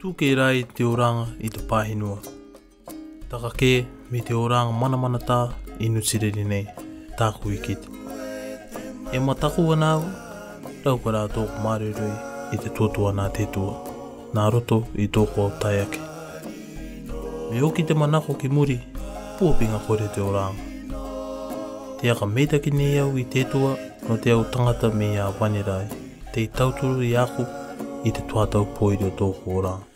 tūke rai te oranga i te pāhinua. Taka kē, me te oranga mana mana tā, inu tiriri nei, tā kui kite. E ma taku anau, rau ka rā tōku mārerui i te tuatua nā te tua, nā roto i tōku au tai ake. Me oki te manako ki muri, pūpinga kore te oranga. Te aka meitaki nei au i te tua, no te au tangata me ia wanirai, te tauturu i aku i te tuatau poi o tōku oranga.